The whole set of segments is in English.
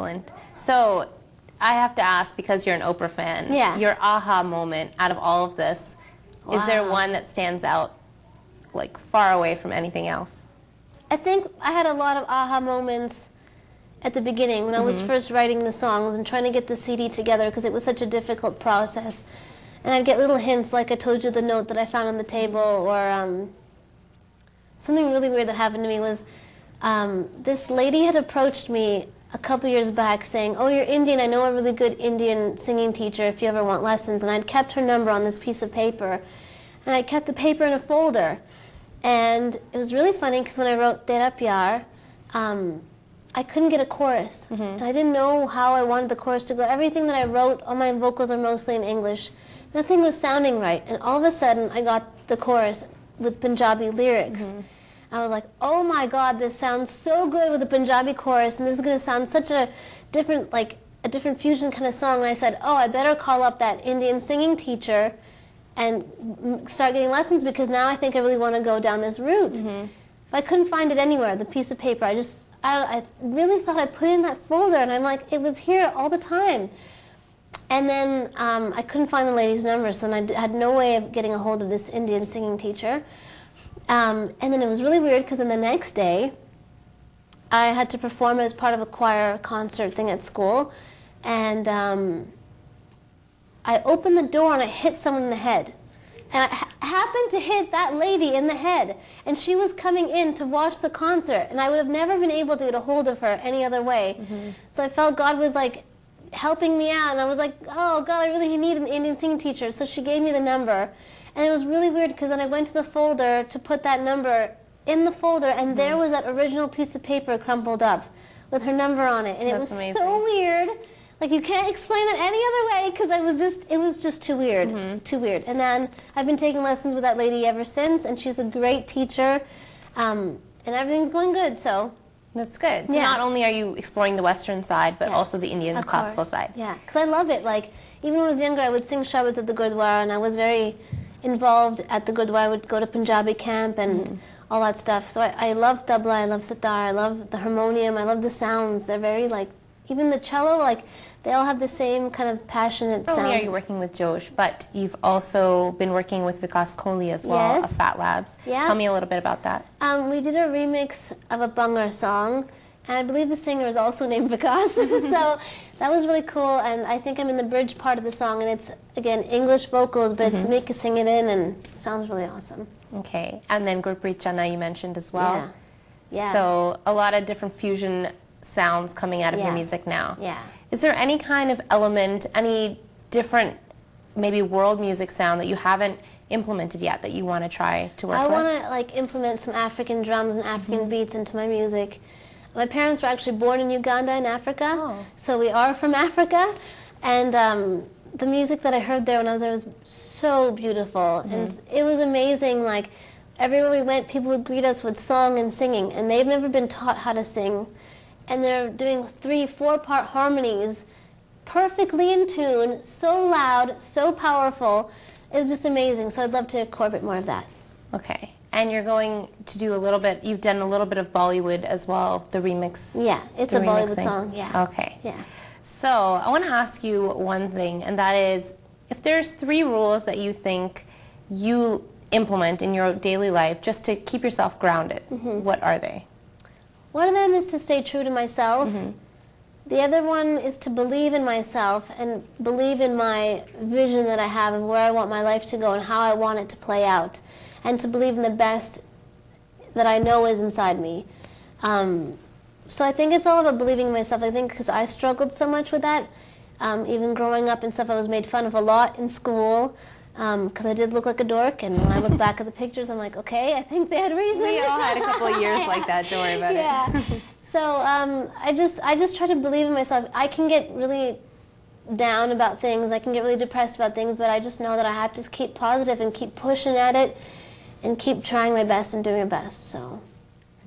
Excellent. So I have to ask because you're an Oprah fan. Yeah. Your aha moment out of all of this, is there one that stands out like far away from anything else? I think I had a lot of aha moments at the beginning when I was first writing the songs and trying to get the CD together because it was such a difficult process. And I'd get little hints, like I told you the note that I found on the table, or um, something really weird that happened to me was um, this lady had approached me a couple years back saying, "Oh, you're Indian. I know a really good Indian singing teacher if you ever want lessons." And I'd kept her number on this piece of paper, and I kept the paper in a folder. And it was really funny because when I wrote Tera Pyar, um, I couldn't get a chorus. And I didn't know how I wanted the chorus to go. Everything that I wrote, all my vocals are mostly in English. Nothing was sounding right. And all of a sudden, I got the chorus with Punjabi lyrics. I was like, oh my God, this sounds so good with a Punjabi chorus, and this is going to sound such a different, like, a different fusion kind of song. And I said, oh, I better call up that Indian singing teacher and m- start getting lessons because now I think I really want to go down this route. If I couldn't find it anywhere, the piece of paper, I just, I, I really thought I put it in that folder, and I'm like, it was here all the time. And then um, I couldn't find the lady's number, so then I d- had no way of getting a hold of this Indian singing teacher. Um, and then it was really weird because then the next day, I had to perform as part of a choir concert thing at school, and um, I opened the door and I hit someone in the head. And I ha- happened to hit that lady in the head. And she was coming in to watch the concert. And I would have never been able to get a hold of her any other way. So I felt God was like helping me out. And I was like, oh, God, I really need an Indian singing teacher. So she gave me the number. And it was really weird because then I went to the folder to put that number in the folder. And there was that original piece of paper crumpled up with her number on it. And it was amazing. so weird. Like you can't explain it any other way because I was just it was just too weird, too weird. And then I've been taking lessons with that lady ever since, and she's a great teacher, um, and everything's going good. So That's good. So Yeah. not only are you exploring the Western side, but Yeah. also the Indian Of classical course. side. Yeah, because I love it. Like, even when I was younger, I would sing shabad at the Gurdwara, and I was very involved at the Gurdwara. I would go to Punjabi camp and Mm-hmm. all that stuff. So I, I love tabla, I love sitar, I love the harmonium, I love the sounds. They're very, like, even the cello, like, they all have the same kind of passionate Not sound. only are you working with Josh, but you've also been working with Vikas Kohli as well Yes. of Fat Labs. Yeah. Tell me a little bit about that. Um, we did a remix of a Bhangra song, and I believe the singer is also named Vikas. so that was really cool, and I think I'm in the bridge part of the song, and it's again English vocals, but it's me singing it in, and it sounds really awesome. Okay. And then Gurpreet Chana you mentioned as well. Yeah. Yeah. So a lot of different fusion sounds coming out of your music now. Yeah. Is there any kind of element, any different maybe world music sound that you haven't implemented yet that you want to try to work I with? want to like implement some African drums and African beats into my music. My parents were actually born in Uganda in Africa, Oh. so we are from Africa, and um, the music that I heard there when I was there was so beautiful, and it was amazing. Like everywhere we went, people would greet us with song and singing, and they've never been taught how to sing, and they're doing three, four-part harmonies perfectly in tune, so loud, so powerful. It was just amazing. So I'd love to incorporate more of that. Okay. And you're going to do a little bit, you've done a little bit of Bollywood as well, the remix. Yeah, it's a Bollywood remixing. song. Yeah. Okay. Yeah. So I want to ask you one thing, and that is if there's three rules that you think you implement in your daily life just to keep yourself grounded, Mm-hmm. what are they? One of them is to stay true to myself. The other one is to believe in myself and believe in my vision that I have of where I want my life to go and how I want it to play out, and to believe in the best that I know is inside me. Um, so I think it's all about believing in myself. I think because I struggled so much with that, um, even growing up and stuff, I was made fun of a lot in school because I did look like a dork. And when I look back at the pictures, I'm like, okay, I think they had reason. We all had a couple of years like that, don't worry about it. yeah. So um, I just I just try to believe in myself. I can get really down about things. I can get really depressed about things, but I just know that I have to keep positive and keep pushing at it, and keep trying my best and doing my best. So.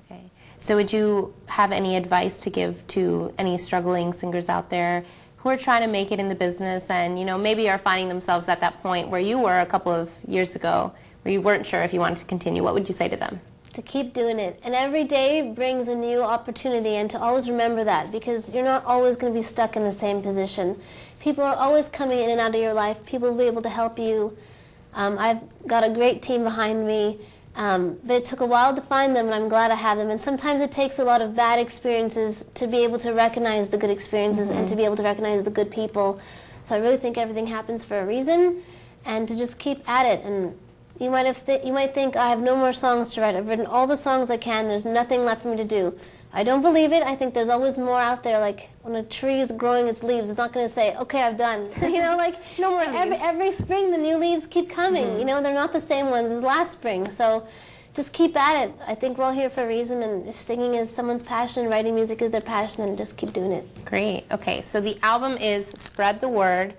Okay. So would you have any advice to give to any struggling singers out there who are trying to make it in the business and, you know, maybe are finding themselves at that point where you were a couple of years ago where you weren't sure if you wanted to continue? What would you say to them? to keep doing it. And every day brings a new opportunity, and to always remember that because you're not always going to be stuck in the same position. People are always coming in and out of your life. People will be able to help you. Um, I've got a great team behind me. Um, but it took a while to find them, and I'm glad I have them. And sometimes it takes a lot of bad experiences to be able to recognize the good experiences and to be able to recognize the good people. So I really think everything happens for a reason, and to just keep at it. And you might have th- you might think I have no more songs to write. I've written all the songs I can. There's nothing left for me to do. I don't believe it. I think there's always more out there. Like when a tree is growing its leaves, it's not going to say, "Okay, I've done." you know, like No more leaves. every spring the new leaves keep coming. Mm-hmm. You know, they're not the same ones as last spring. So just keep at it. I think we're all here for a reason, and if singing is someone's passion, writing music is their passion, then just keep doing it. Great. Okay, so the album is Spread the Word.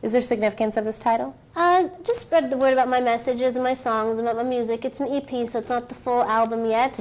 Is there significance of this title? Uh, just spread the word about my messages and my songs, and about my music. It's an EP, so it's not the full album yet.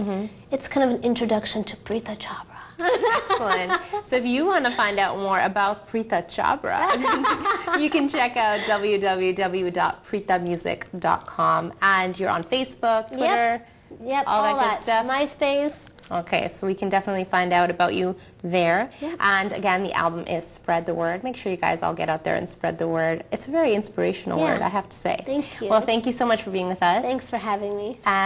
It's kind of an introduction to Prita Chhabra. Excellent. so if you want to find out more about Prita Chhabra, you can check out www.preetamusic.com. And you're on Facebook, Twitter. Yep. Yep, all that good stuff. MySpace. Okay, so we can definitely find out about you there. Yeah. And again, the album is Spread the Word. Make sure you guys all get out there and spread the word. It's a very inspirational Yeah. word, I have to say. Thank you. Well, thank you so much for being with us. Thanks for having me. And